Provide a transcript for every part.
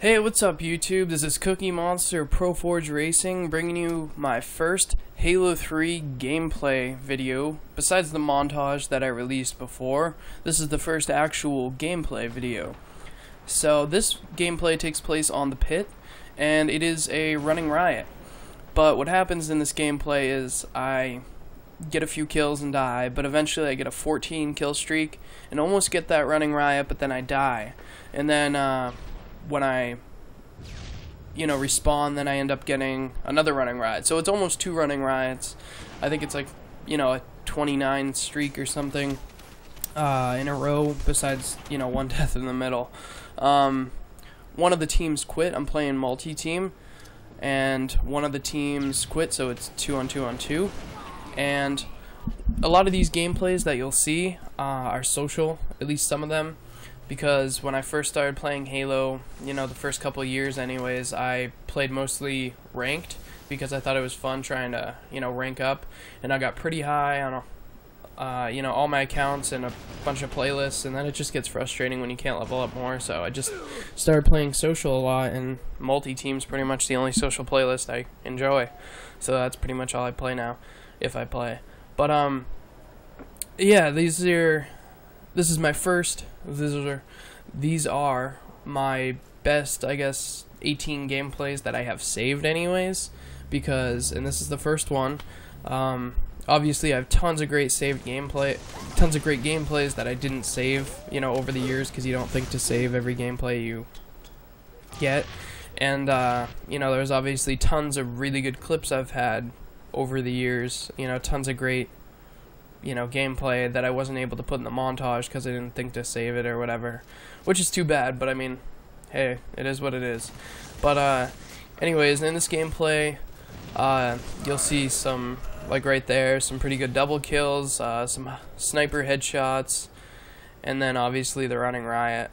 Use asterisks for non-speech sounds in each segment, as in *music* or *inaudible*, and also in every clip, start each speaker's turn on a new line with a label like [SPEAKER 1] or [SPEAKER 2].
[SPEAKER 1] Hey, what's up YouTube? This is Cookie Monster Pro Forge Racing bringing you my first Halo 3 gameplay video. Besides the montage that I released before, this is the first actual gameplay video. So this gameplay takes place on the pit, and it is a running riot. But what happens in this gameplay is I get a few kills and die, but eventually I get a 14 kill streak and almost get that running riot, but then I die. And then uh, when I you know respawn, then I end up getting another running riot. So it's almost two running riots. I think it's like you know a 29 streak or something uh, in a row. Besides you know one *laughs* death in the middle. Um, one of the teams quit. I'm playing multi-team, and one of the teams quit, so it's two on two on two and a lot of these gameplays that you'll see uh, are social, at least some of them, because when I first started playing Halo, you know, the first couple years anyways, I played mostly ranked because I thought it was fun trying to, you know, rank up, and I got pretty high on, uh, you know, all my accounts and a bunch of playlists, and then it just gets frustrating when you can't level up more, so I just started playing social a lot, and multi-team's pretty much the only social playlist I enjoy, so that's pretty much all I play now if I play. But um, yeah, these are. This is my first. These are these are my best, I guess, 18 gameplays that I have saved, anyways. Because and this is the first one. Um, obviously, I have tons of great saved gameplay, tons of great gameplays that I didn't save, you know, over the years because you don't think to save every gameplay you get. And uh, you know, there's obviously tons of really good clips I've had over the years. You know, tons of great, you know, gameplay that I wasn't able to put in the montage because I didn't think to save it or whatever, which is too bad. But I mean, hey, it is what it is. But uh, anyways, in this gameplay, uh, you'll see some like right there, some pretty good double kills, uh, some sniper headshots, and then obviously the running riot.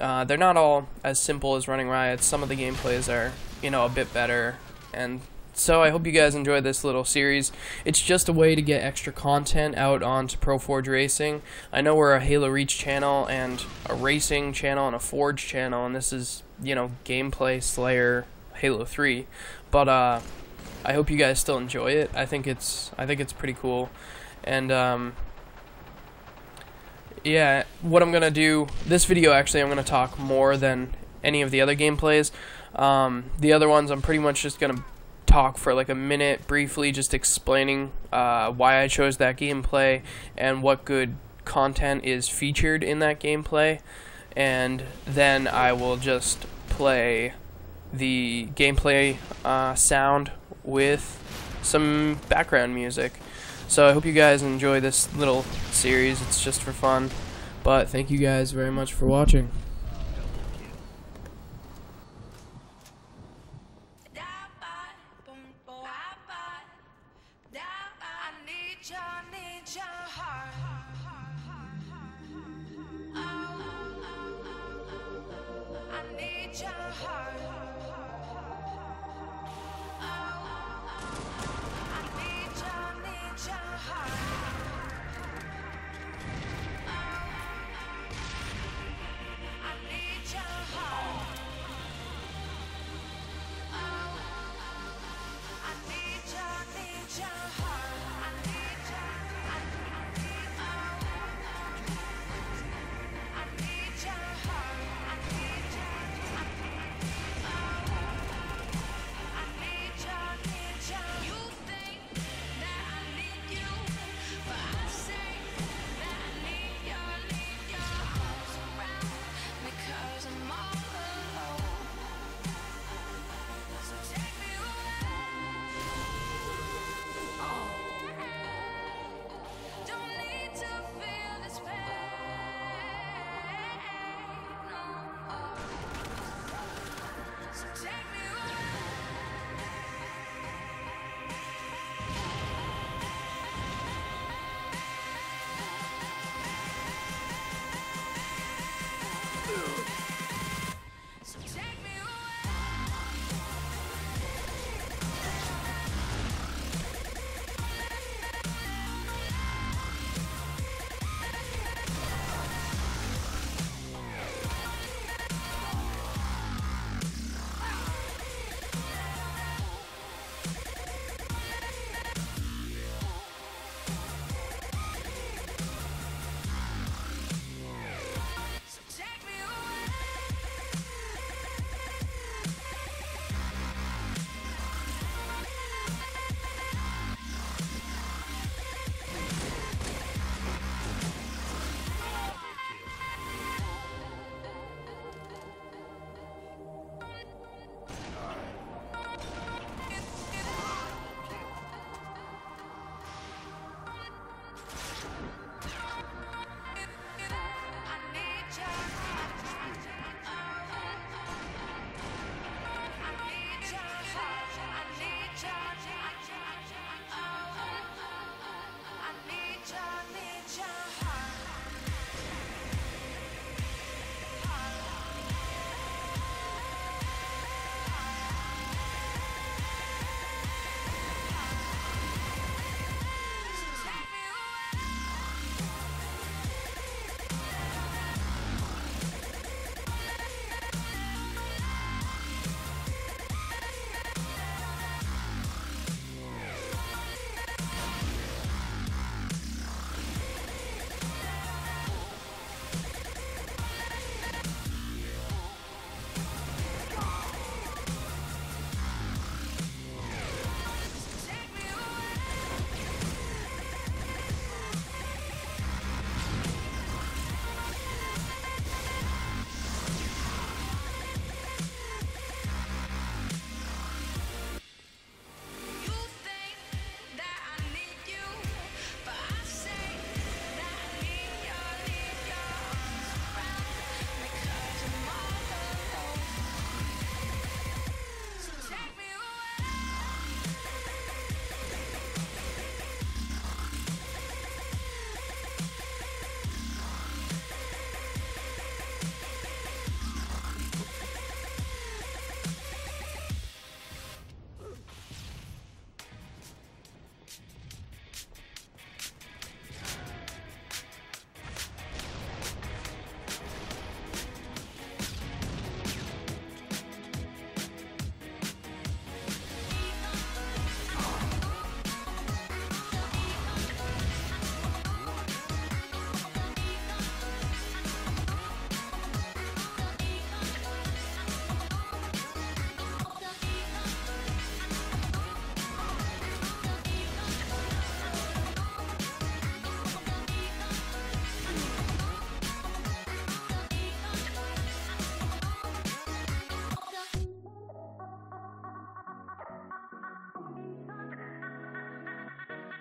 [SPEAKER 1] Uh, they're not all as simple as running riots. Some of the gameplays are, you know, a bit better, and so I hope you guys enjoy this little series. It's just a way to get extra content out onto Pro Forge Racing. I know we're a Halo Reach channel and a racing channel and a Forge channel, and this is, you know, gameplay Slayer Halo 3. But uh, I hope you guys still enjoy it. I think it's I think it's pretty cool. And um, yeah, what I'm gonna do this video actually I'm gonna talk more than any of the other gameplays. Um, the other ones I'm pretty much just gonna talk for like a minute briefly just explaining uh, why I chose that gameplay and what good content is featured in that gameplay and then I will just play the gameplay uh, sound with some background music. So I hope you guys enjoy this little series. It's just for fun. But thank you guys very much for watching.
[SPEAKER 2] Heart.